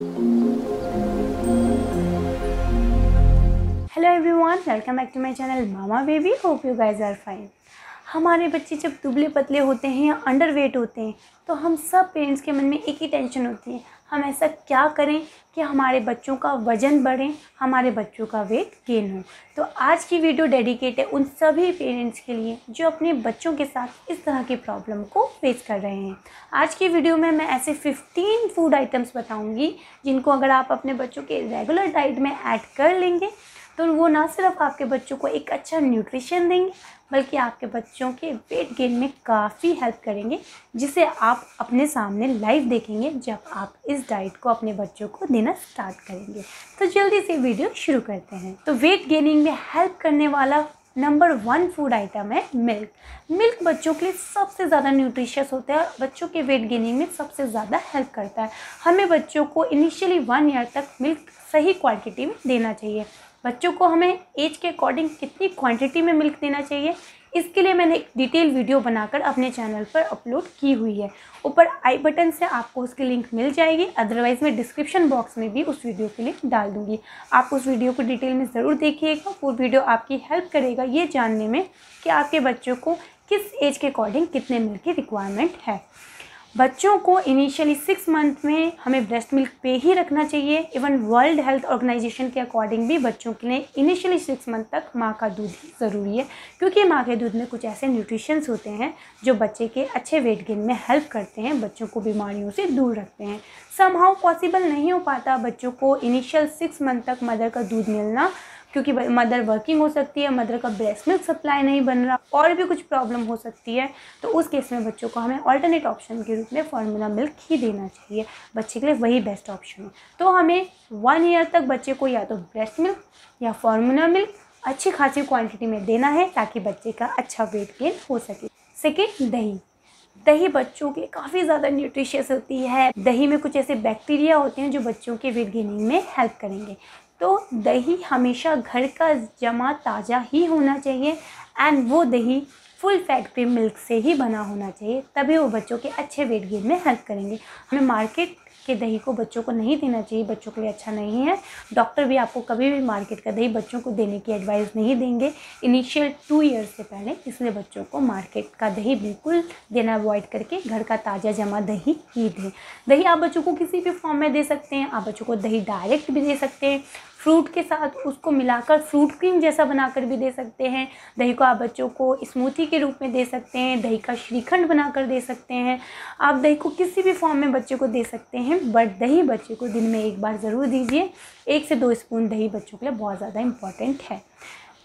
Hello everyone welcome back to my channel Mama Baby hope you guys are fine हमारे बच्चे जब दुबले पतले होते हैं या अंडर वेट होते हैं तो हम सब पेरेंट्स के मन में एक ही टेंशन होती है। हम ऐसा क्या करें कि हमारे बच्चों का वज़न बढ़े, हमारे बच्चों का वेट गेन हो? तो आज की वीडियो डेडिकेट है उन सभी पेरेंट्स के लिए जो अपने बच्चों के साथ इस तरह की प्रॉब्लम को फेस कर रहे हैं। आज की वीडियो में मैं ऐसे 15 फ़ूड आइटम्स बताऊँगी जिनको अगर आप अपने बच्चों के रेगुलर डाइट में ऐड कर लेंगे तो वो ना सिर्फ़ आपके बच्चों को एक अच्छा न्यूट्रिशन देंगे, बल्कि आपके बच्चों के वेट गेन में काफ़ी हेल्प करेंगे, जिसे आप अपने सामने लाइव देखेंगे जब आप इस डाइट को अपने बच्चों को देना स्टार्ट करेंगे। तो जल्दी से वीडियो शुरू करते हैं। तो वेट गेनिंग में हेल्प करने वाला नंबर वन फ़ूड आइटम है मिल्क मिल्क बच्चों के लिए सबसे ज़्यादा न्यूट्रिशियस होता है और बच्चों के वेट गेनिंग में सबसे ज़्यादा हेल्प करता है। हमें बच्चों को इनिशियली वन ईयर तक मिल्क सही क्वांटिटी में देना चाहिए। बच्चों को हमें एज के अकॉर्डिंग कितनी क्वांटिटी में मिल्क देना चाहिए, इसके लिए मैंने एक डिटेल वीडियो बनाकर अपने चैनल पर अपलोड की हुई है। ऊपर आई बटन से आपको उसकी लिंक मिल जाएगी अदरवाइज़ मैं डिस्क्रिप्शन बॉक्स में भी उस वीडियो की लिंक डाल दूँगी। आप उस वीडियो को डिटेल में ज़रूर देखिएगा, वो वीडियो आपकी हेल्प करेगा ये जानने में कि आपके बच्चों को किस एज के अकॉर्डिंग कितने मिल्क की रिक्वायरमेंट है। बच्चों को इनिशियली सिक्स मंथ में हमें ब्रेस्ट मिल्क पे ही रखना चाहिए इवन वर्ल्ड हेल्थ ऑर्गेनाइजेशन के अकॉर्डिंग भी बच्चों के लिए इनिशियली सिक्स मंथ तक माँ का दूध ही ज़रूरी है। क्योंकि माँ के दूध में कुछ ऐसे न्यूट्रिशंस होते हैं जो बच्चे के अच्छे वेट गेन में हेल्प करते हैं, बच्चों को बीमारियों से दूर रखते हैं। समहाउ पॉसिबल नहीं हो पाता बच्चों को इनिशियल सिक्स मंथ तक मदर का दूध मिलना। क्योंकि मदर वर्किंग हो सकती है मदर का ब्रेस्ट मिल्क सप्लाई नहीं बन रहा, और भी कुछ प्रॉब्लम हो सकती है तो उस केस में बच्चों को हमें ऑल्टरनेट ऑप्शन के रूप में फार्मूला मिल्क ही देना चाहिए। बच्चे के लिए वही बेस्ट ऑप्शन है। तो हमें वन ईयर तक बच्चे को या तो ब्रेस्ट मिल्क या फार्मूला मिल्क अच्छी खासी क्वांटिटी में देना है, ताकि बच्चे का अच्छा वेट गेन हो सके। सेकेंड दही। दही बच्चों के काफ़ी ज़्यादा न्यूट्रिशियस होती है। दही में कुछ ऐसे बैक्टीरिया होते हैं जो बच्चों के वेट गेनिंग में हेल्प करेंगे। तो दही हमेशा घर का जमा ताज़ा ही होना चाहिए एंड वो दही फुल फैट क्रीम मिल्क से ही बना होना चाहिए, तभी वो बच्चों के अच्छे वेट गेन में हेल्प करेंगे। हमें मार्केट के दही को बच्चों को नहीं देना चाहिए, बच्चों के लिए अच्छा नहीं है। डॉक्टर भी आपको कभी भी मार्केट का दही बच्चों को देने की एडवाइस नहीं देंगे। इनिशियल टू ईयर्स से पहले इसलिए बच्चों को मार्केट का दही बिल्कुल देना अवॉइड करके घर का ताज़ा जमा दही ही दें। दही आप बच्चों को किसी भी फॉर्म में दे सकते हैं, आप बच्चों को दही डायरेक्ट भी दे सकते हैं। फ्रूट के साथ उसको मिलाकर फ्रूट क्रीम जैसा बनाकर भी दे सकते हैं। दही को आप बच्चों को स्मूथी के रूप में दे सकते हैं, दही का श्रीखंड बनाकर दे सकते हैं। आप दही को किसी भी फॉर्म में बच्चे को दे सकते हैं बट दही बच्चे को दिन में एक बार ज़रूर दीजिए। एक से दो स्पून दही बच्चों के लिए बहुत ज़्यादा इंपॉर्टेंट है।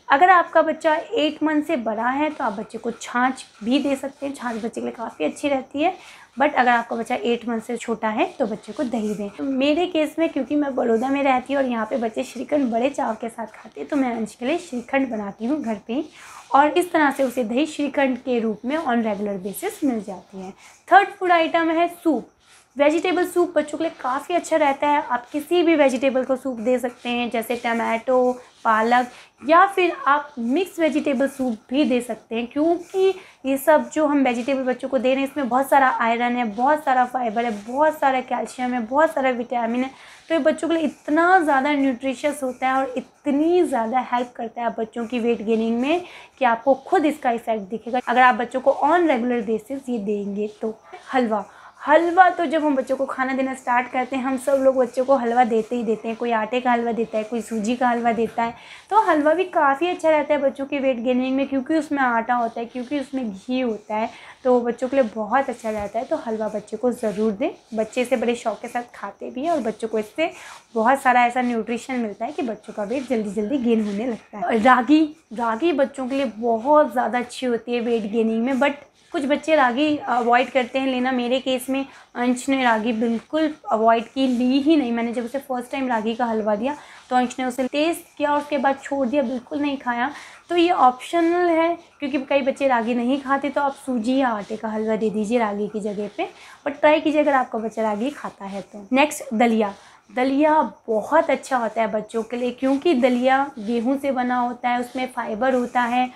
अगर आपका बच्चा एट मंथ से बड़ा है तो आप बच्चे को छाछ भी दे सकते हैं। छाछ बच्चे के लिए काफ़ी अच्छी रहती है। बट अगर आपका बच्चा एट मंथ से छोटा है तो बच्चे को दही दें। तो मेरे केस में, क्योंकि मैं बड़ौदा में रहती हूँ और यहाँ पे बच्चे श्रीखंड बड़े चाव के साथ खाते हैं तो मैं अंश के लिए श्रीखंड बनाती हूँ घर पे। और इस तरह से उसे दही श्रीखंड के रूप में ऑन रेगुलर बेसिस मिल जाती है। थर्ड फ़ूड आइटम है सूप वेजिटेबल सूप बच्चों के लिए काफ़ी अच्छा रहता है। आप किसी भी वेजिटेबल को सूप दे सकते हैं, जैसे टमाटो पालक या फिर आप मिक्स वेजिटेबल सूप भी दे सकते हैं, क्योंकि ये सब जो हम वेजिटेबल बच्चों को दे रहे हैं, इसमें बहुत सारा आयरन है, बहुत सारा फाइबर है, बहुत सारा कैल्शियम है, बहुत सारा विटामिन है। तो ये बच्चों के लिए इतना ज़्यादा न्यूट्रिशियस होता है और इतनी ज़्यादा हेल्प करता है बच्चों की वेट गेनिंग में कि आपको खुद इसका इफ़ेक्ट दिखेगा। अगर आप बच्चों को ऑन रेगुलर बेसिस ये देंगे तो हलवा हलवा तो जब हम बच्चों को खाना देना स्टार्ट करते हैं, हम सब लोग बच्चों को हलवा देते ही देते हैं। कोई आटे का हलवा देता है, कोई सूजी का हलवा देता है। तो हलवा भी काफ़ी अच्छा रहता है बच्चों के वेट गेनिंग में, क्योंकि उसमें आटा होता है, क्योंकि उसमें घी होता है। तो बच्चों के लिए बहुत अच्छा रहता है। तो हलवा बच्चे को ज़रूर दें। बच्चे इसे बड़े शौक के साथ खाते भी हैं और बच्चों को इससे बहुत सारा ऐसा न्यूट्रिशन मिलता है कि बच्चों का वेट जल्दी जल्दी गेन होने लगता है। रागी रागी बच्चों के लिए बहुत ज़्यादा अच्छी होती है वेट गेनिंग में बट कुछ बच्चे रागी अवॉइड करते हैं लेना। मेरे केस में अंश ने रागी बिल्कुल अवॉइड की, ली ही नहीं। मैंने जब उसे फ़र्स्ट टाइम रागी का हलवा दिया तो अंश ने उसे टेस्ट किया और उसके बाद छोड़ दिया, बिल्कुल नहीं खाया। तो ये ऑप्शनल है, क्योंकि कई बच्चे रागी नहीं खाते तो आप सूजी या आटे का हलवा दे दीजिए रागी की जगह पे बट ट्राई कीजिए अगर आपका बच्चा रागी खाता है तो। नेक्स्ट दलिया। दलिया बहुत अच्छा होता है बच्चों के लिए, क्योंकि दलिया गेहूँ से बना होता है, उसमें फ़ाइबर होता है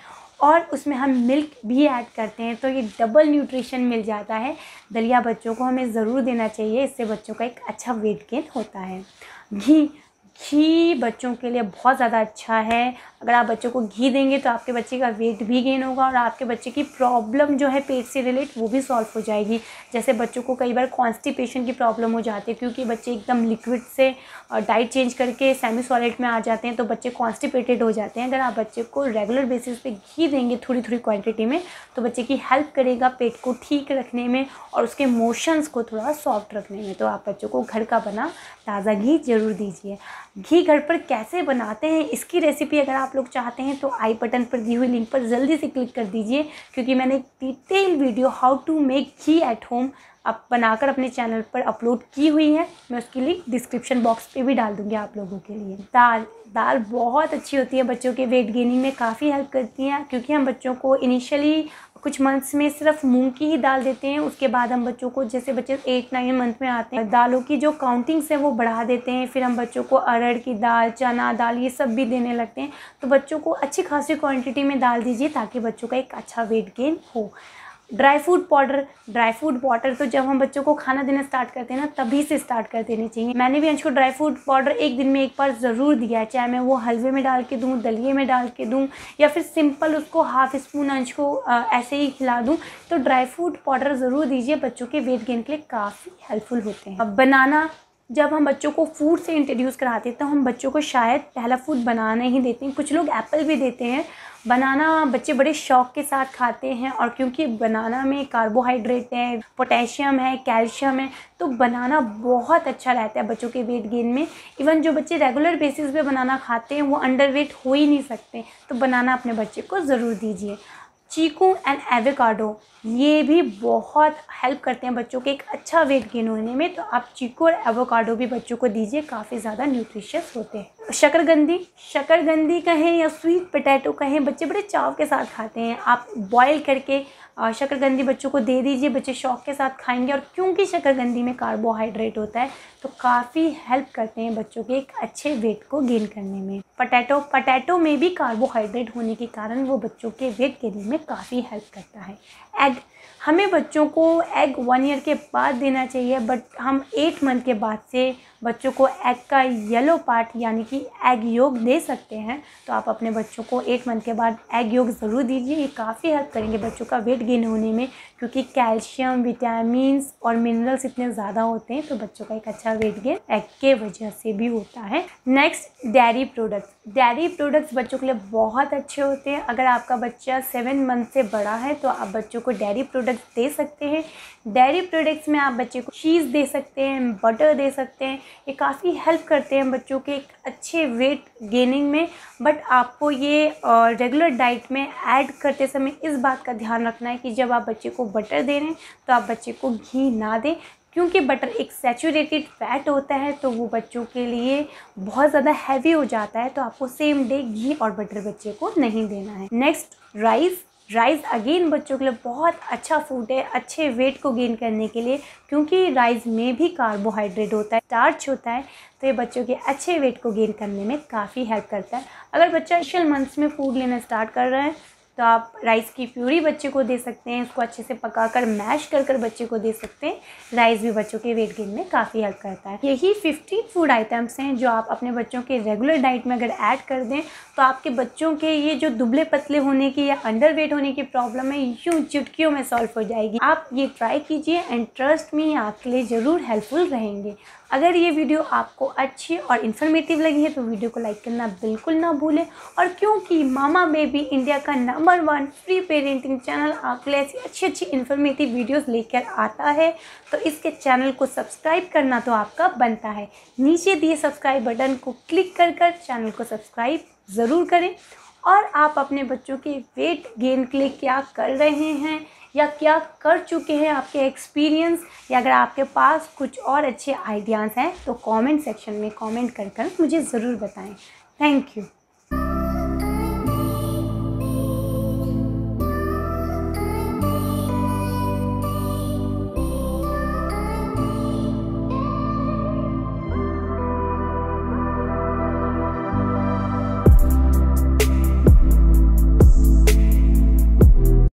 और उसमें हम मिल्क भी ऐड करते हैं तो ये डबल न्यूट्रिशन मिल जाता है। दलिया बच्चों को हमें ज़रूर देना चाहिए, इससे बच्चों का एक अच्छा वेट गेन होता है। घी घी बच्चों के लिए बहुत ज़्यादा अच्छा है। अगर आप बच्चों को घी देंगे तो आपके बच्चे का वेट भी गेन होगा और आपके बच्चे की प्रॉब्लम जो है पेट से रिलेट वो भी सॉल्व हो जाएगी। जैसे बच्चों को कई बार कॉन्स्टिपेशन की प्रॉब्लम हो जाती है क्योंकि बच्चे एकदम लिक्विड से डाइट चेंज करके सेमी सॉलिड में आ जाते हैं तो बच्चे कॉन्स्टिपेटेड हो जाते हैं। अगर आप बच्चे को रेगुलर बेसिस पे घी देंगे थोड़ी थोड़ी क्वान्टिटी में तो बच्चे की हेल्प करेगा पेट को ठीक रखने में और उसके मोशंस को थोड़ा सॉफ्ट रखने में। तो आप बच्चों को घर का बना ताज़ा घी ज़रूर दीजिए। घी घर पर कैसे बनाते हैं, इसकी रेसिपी अगर आप लोग चाहते हैं तो आई बटन पर दी हुई लिंक पर जल्दी से क्लिक कर दीजिए, क्योंकि मैंने एक detail video how to make ghee at home आप बनाकर अपने चैनल पर अपलोड की हुई है। मैं उसकी लिंक डिस्क्रिप्शन बॉक्स पे भी डाल दूँगी आप लोगों के लिए। दाल दाल बहुत अच्छी होती है, बच्चों के वेट गेनिंग में काफ़ी हेल्प करती हैं, क्योंकि हम बच्चों को इनिशियली कुछ मंथ्स में सिर्फ़ मूंग की ही दाल देते हैं, उसके बाद हम बच्चों को, जैसे बच्चे एट नाइन मंथ में आते हैं, दालों की जो काउंटिंग्स है वो बढ़ा देते हैं, फिर हम बच्चों को अरड़ की दाल, चना दाल ये सब भी देने लगते हैं तो बच्चों को अच्छी खासी क्वांटिटी में दाल दीजिए, ताकि बच्चों का एक अच्छा वेट गेन हो। Dry fruit powder dry fruit water तो जब हम बच्चों को खाना देना स्टार्ट करते हैं ना तभी से स्टार्ट कर देनी चाहिए। मैंने भी अंश को ड्राई फ्रूट पाउडर एक दिन में एक बार ज़रूर दिया है चाहे मैं वो हलवे में डाल के दूँ दलिए में डाल के दूँ या फिर सिंपल उसको हाफ़ स्पून अंश को आ, ऐसे ही खिला दूँ तो ड्राई फ्रूट पाउडर ज़रूर दीजिए बच्चों के वेट गेन के लिए काफ़ी हेल्पफुल होते हैं। अब बनाना जब हम बच्चों को फ़ूड से इंट्रोड्यूस कराते हैं तो हम बच्चों को शायद पहला फ़ूड बनाना ही देते हैं। कुछ लोग एप्पल भी देते हैं बनाना बच्चे बड़े शौक के साथ खाते हैं और क्योंकि बनाना में कार्बोहाइड्रेट है पोटेशियम है कैल्शियम है तो बनाना बहुत अच्छा रहता है बच्चों के वेट गेन में। इवन जो बच्चे रेगुलर बेसिस पे बनाना खाते हैं, वो अंडर वेट हो ही नहीं सकते। तो बनाना अपने बच्चे को ज़रूर दीजिए। चीकू एंड एवोकाडो, ये भी बहुत हेल्प करते हैं बच्चों के एक अच्छा वेट गेन होने में। तो आप चीकू और एवोकाडो भी बच्चों को दीजिए, काफ़ी ज़्यादा न्यूट्रिशियस होते हैं। शकरगंदी शकरगंदी कहें या स्वीट पोटैटो कहें, बच्चे बड़े चाव के साथ खाते हैं। आप बॉयल करके शकरगंदी बच्चों को दे दीजिए, बच्चे शौक के साथ खाएँगे और क्योंकि शकरगंदी में कार्बोहाइड्रेट होता है तो काफ़ी हेल्प करते हैं बच्चों के एक अच्छे वेट को गेन करने में। पटैटो पटैटो में भी कार्बोहाइड्रेट होने के कारण वो बच्चों के वेट गेनिंग में काफ़ी हेल्प करता है। एग हमें बच्चों को एग वन ईयर के बाद देना चाहिए बट हम एट मंथ के बाद से बच्चों को एग का येलो पार्ट यानी कि एग योग दे सकते हैं तो आप अपने बच्चों को एट मंथ के बाद एग योग ज़रूर दीजिए। ये काफ़ी हेल्प करेंगे बच्चों का वेट गेन होने में, क्योंकि कैल्शियम विटामिन और मिनरल्स इतने ज़्यादा होते हैं तो बच्चों का एक अच्छा वेट गेन एग के वजह से भी होता है। Next dairy products dairy products बच्चों के लिए बहुत अच्छे होते हैं। अगर आपका बच्चा सेवन मंथ से बड़ा है तो आप बच्चों को डेयरी प्रोडक्ट्स दे सकते हैं। डेयरी प्रोडक्ट्स में आप बच्चे को चीज़ दे सकते हैं बटर दे सकते हैं। ये काफ़ी हेल्प करते हैं बच्चों के एक अच्छे वेट गेनिंग में। बट आपको ये रेगुलर डाइट में ऐड करते समय इस बात का ध्यान रखना है कि जब आप बच्चे को बटर दे रहे हैं तो आप बच्चे को घी ना दें। क्योंकि बटर एक सेचूरेटेड फैट होता है तो वो बच्चों के लिए बहुत ज़्यादा हैवी हो जाता है तो आपको सेम डे घी और बटर बच्चे को नहीं देना है। नेक्स्ट राइस राइस अगेन बच्चों के लिए बहुत अच्छा फ़ूड है, अच्छे वेट को गेन करने के लिए, क्योंकि राइस में भी कार्बोहाइड्रेट होता है स्टार्च होता है तो ये बच्चों के अच्छे वेट को गेन करने में काफ़ी हेल्प करता है। अगर बच्चा स्पेशल मंथ्स में फ़ूड लेना स्टार्ट कर रहा है तो आप राइस की प्यूरी बच्चे को दे सकते हैं, उसको अच्छे से पकाकर मैश कर कर बच्चे को दे सकते हैं। राइस भी बच्चों के वेट गेन में काफ़ी हेल्प करता है। यही फिफ्टीन फ़ूड आइटम्स हैं जो आप अपने बच्चों के रेगुलर डाइट में अगर ऐड कर दें तो आपके बच्चों के ये जो दुबले पतले होने की या अंडर वेट होने की प्रॉब्लम है, यूँ चुटकियों में सॉल्व हो जाएगी। आप ये ट्राई कीजिए एंड ट्रस्ट में आपके लिए ज़रूर हेल्पफुल रहेंगे। अगर ये वीडियो आपको अच्छी और इन्फॉर्मेटिव लगी है तो वीडियो को लाइक करना बिल्कुल ना भूलें। और क्योंकि मामा बेबी इंडिया का number one free parenting channel आपके लिए ऐसी अच्छी अच्छी इन्फॉर्मेटिव वीडियोस लेकर आता है। तो इसके चैनल को सब्सक्राइब करना तो आपका बनता है। नीचे दिए सब्सक्राइब बटन को क्लिक कर कर चैनल को सब्सक्राइब ज़रूर करें। और आप अपने बच्चों के वेट गेन के लिए क्या कर रहे हैं या क्या कर चुके हैं आपके एक्सपीरियंस या अगर आपके पास कुछ और अच्छे आइडियाज़ हैं तो कमेंट सेक्शन में कमेंट कर कर मुझे ज़रूर बताएँ। Thank you